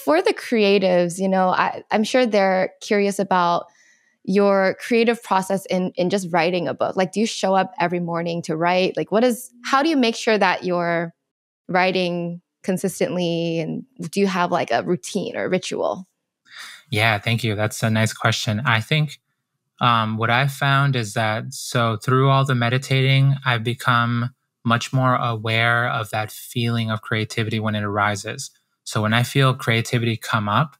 for the creatives, you know, I, I'm sure they're curious about your creative process in in just writing a book. Like, do you show up every morning to write? Like, what is how do you make sure that you're writing consistently, and do you have like a routine or ritual? Yeah, thank you. That's a nice question. I think um, what I've found is that so through all the meditating, I've become much more aware of that feeling of creativity when it arises. So when I feel creativity come up,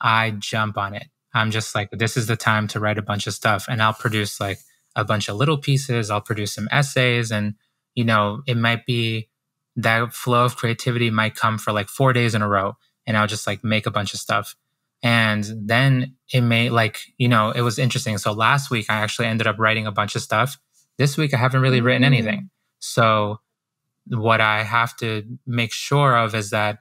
I jump on it. I'm just like, this is the time to write a bunch of stuff. And I'll produce like a bunch of little pieces. I'll produce some essays. And, you know, it might be that flow of creativity might come for like four days in a row. And I'll just like make a bunch of stuff. And then it may like, you know, it was interesting. So last week I actually ended up writing a bunch of stuff. This week I haven't really mm-hmm. written anything. Mm. So what I have to make sure of is that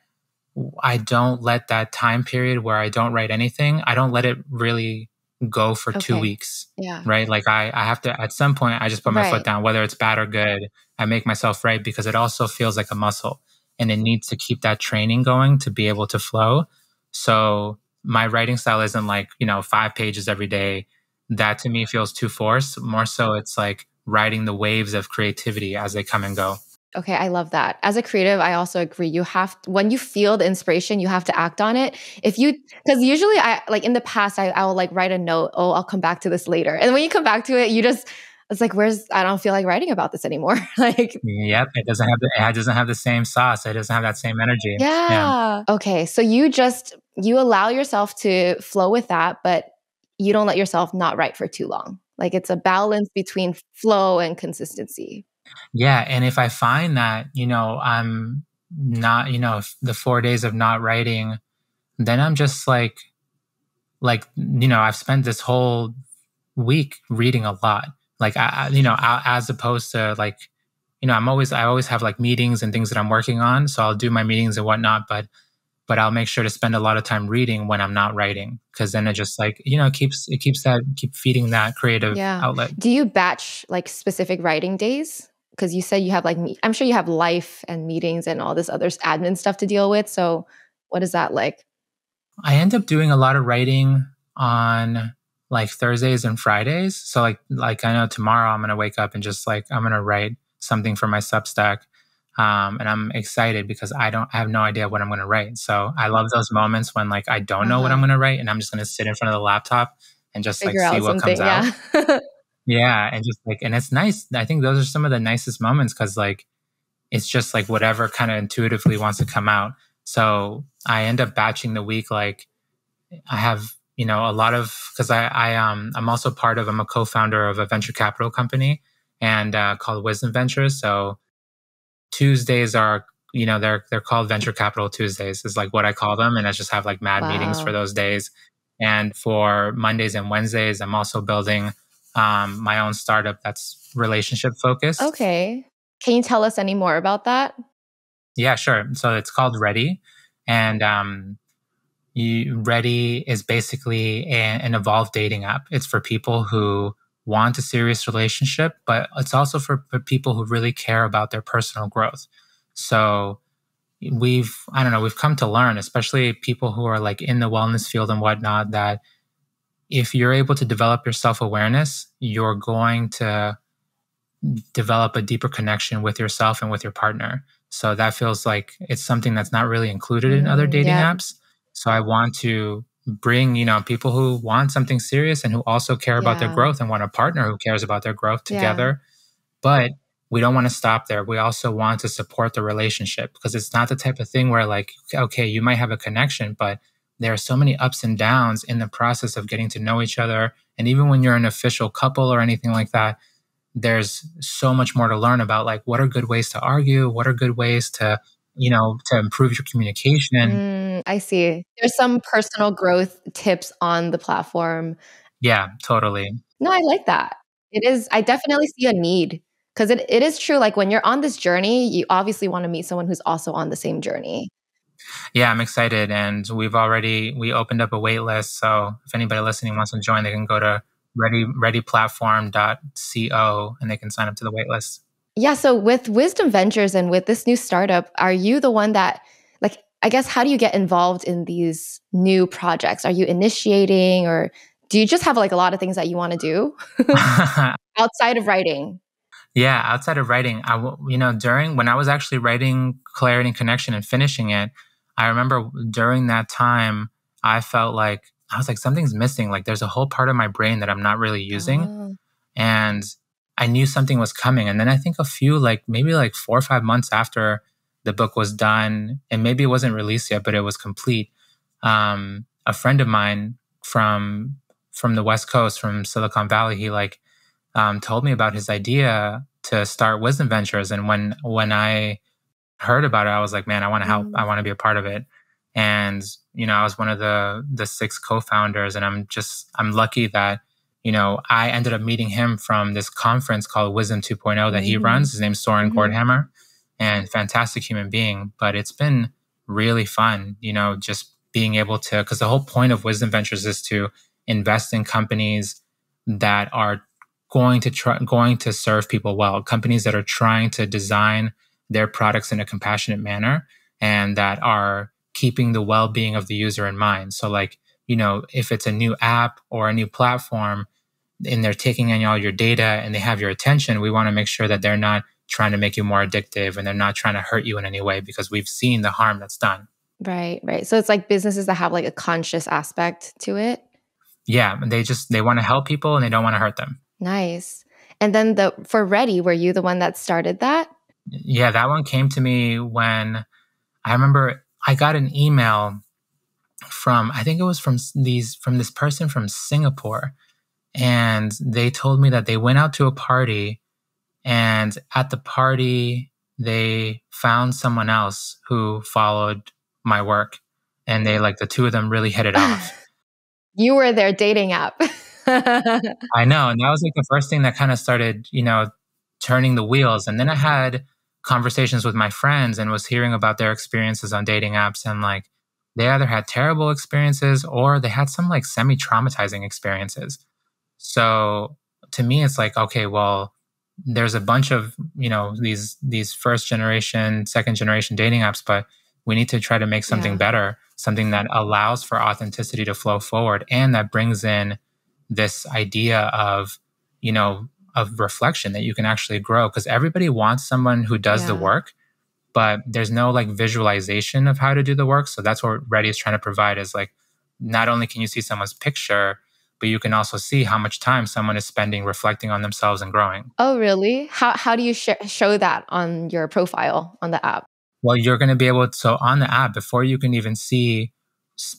I don't let that time period where I don't write anything, I don't let it really go for okay. two weeks. Yeah. Right. Like I, I have to, at some point, I just put my right. foot down, whether it's bad or good. I make myself write because it also feels like a muscle and it needs to keep that training going to be able to flow. So my writing style isn't like, you know, five pages every day. That to me feels too forced. More so, it's like riding the waves of creativity as they come and go. Okay, I love that. As a creative, I also agree. You have when you feel the inspiration, you have to act on it. If you because usually I like in the past I, I will like write a note, oh, I'll come back to this later. And when you come back to it, you just it's like where's I don't feel like writing about this anymore. like Yep, it doesn't have the it doesn't have the same sauce. It doesn't have that same energy. Yeah. yeah. Okay, so you just you allow yourself to flow with that, but you don't let yourself not write for too long. Like it's a balance between flow and consistency. Yeah. And if I find that, you know, I'm not, you know, the four days of not writing, then I'm just like, like, you know, I've spent this whole week reading a lot. Like, I, you know, as opposed to like, you know, I'm always, I always have like meetings and things that I'm working on. So I'll do my meetings and whatnot. But but I'll make sure to spend a lot of time reading when I'm not writing because then it just like you know it keeps it keeps that keep feeding that creative yeah. outlet. Do you batch like specific writing days? Because you said you have like I'm sure you have life and meetings and all this other admin stuff to deal with. So what is that like? I end up doing a lot of writing on like Thursdays and Fridays. So like like I know tomorrow I'm gonna wake up and just like I'm gonna write something for my Substack um, and I'm excited because I don't I have no idea what I'm going to write. So I love those moments when like I don't know uh-huh. what I'm going to write, and I'm just going to sit in front of the laptop and just Figure like see what comes yeah. out. yeah, and just like and it's nice. I think those are some of the nicest moments because like it's just like whatever kind of intuitively wants to come out. So I end up batching the week like I have you know a lot of because I I um I'm also part of I'm a co-founder of a venture capital company and uh, called Wisdom Ventures. So Tuesdays are you know they're they're called venture capital Tuesdays is like what I call them, and I just have like mad wow. meetings for those days. And for Mondays and Wednesdays, I'm also building um, my own startup that's relationship focused. Okay, can you tell us any more about that? Yeah, sure. So it's called Ready, and um, you, Ready is basically a, an evolved dating app. It's for people who want a serious relationship, but it's also for, for people who really care about their personal growth. So we've, I don't know, we've come to learn, especially people who are like in the wellness field and whatnot, that if you're able to develop your self awareness, you're going to develop a deeper connection with yourself and with your partner. So that feels like it's something that's not really included in other mm, dating yeah. apps. So I want to bring you know people who want something serious and who also care about their growth and want a partner who cares about their growth together yeah. but we don't want to stop there we also want to support the relationship because it's not the type of thing where like okay you might have a connection but there are so many ups and downs in the process of getting to know each other and even when you're an official couple or anything like that there's so much more to learn about like what are good ways to argue what are good ways to you know to improve your communication mm I see. There's some personal growth tips on the platform. Yeah, totally. No, I like that. It is, I definitely see a need because it, it is true. Like when you're on this journey, you obviously want to meet someone who's also on the same journey. Yeah, I'm excited. And we've already, we opened up a wait list. So if anybody listening wants to join, they can go to ready, readyplatform.co and they can sign up to the wait list. Yeah. So with Wisdom Ventures and with this new startup, are you the one that like, I guess how do you get involved in these new projects? Are you initiating or do you just have like a lot of things that you want to do outside of writing? Yeah, outside of writing, I you know during when I was actually writing Clarity and Connection and finishing it, I remember during that time I felt like I was like something's missing. Like there's a whole part of my brain that I'm not really using, oh. and I knew something was coming. And then I think a few like maybe like four or five months after the book was done, and maybe it wasn't released yet, but it was complete. Um, a friend of mine from from the West Coast, from Silicon Valley, he like um, told me about his idea to start Wisdom Ventures. And when when I heard about it, I was like, man, I want to help. Mm. I want to be a part of it. And you know, I was one of the the six co-founders, and I'm just I'm lucky that you know I ended up meeting him from this conference called Wisdom 2.0 that mm-hmm. he runs. His name's Soren mm-hmm. Gordhamer, and fantastic human being. But it's been really fun, you know, just being able to because the whole point of Wisdom Ventures is to invest in companies that are going to try going to serve people well companies that are trying to design their products in a compassionate manner and that are keeping the well-being of the user in mind. So like you know if it's a new app or a new platform and they're taking in all your data and they have your attention we want to make sure that they're not trying to make you more addictive and they're not trying to hurt you in any way because we've seen the harm that's done. Right right. So it's like businesses that have like a conscious aspect to it? Yeah they just they want to help people and they don't want to hurt them. Nice. And then the for ready were you the one that started that yeah that one came to me when i remember i got an email from i think it was from these from this person from singapore and they told me that they went out to a party and at the party they found someone else who followed my work and they like the two of them really hit it off you were their dating app. I know. And that was like the first thing that kind of started, you know, turning the wheels. And then I had conversations with my friends and was hearing about their experiences on dating apps. And like they either had terrible experiences or they had some like semi traumatizing experiences. So to me, it's like, okay, well, there's a bunch of, you know, these, these first generation, second generation dating apps, but we need to try to make something yeah. better something that allows for authenticity to flow forward and that brings in this idea of you know of reflection that you can actually grow because everybody wants someone who does yeah. the work but there's no like visualization of how to do the work so that's what ready is trying to provide is like not only can you see someone's picture but you can also see how much time someone is spending reflecting on themselves and growing. Oh really? How, how do you sh- show that on your profile on the app? Well, you're going to be able to, so on the app, before you can even see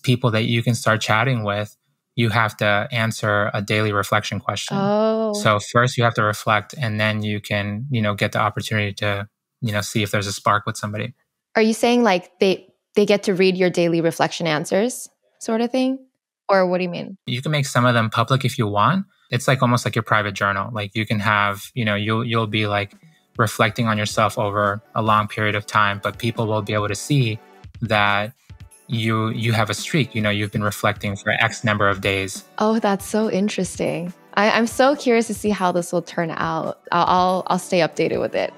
people that you can start chatting with, you have to answer a daily reflection question. Oh. So first you have to reflect and then you can, you know, get the opportunity to, you know, see if there's a spark with somebody. Are you saying like they they get to read your daily reflection answers sort of thing? Or what do you mean? You can make some of them public if you want. It's like almost like your private journal. Like you can have, you know, you'll you'll be like reflecting on yourself over a long period of time, but people will be able to see that you you have a streak. You know, you've been reflecting for X number of days. Oh, that's so interesting. I, am so curious to see how this will turn out. I'll, I'll I'll stay updated with it.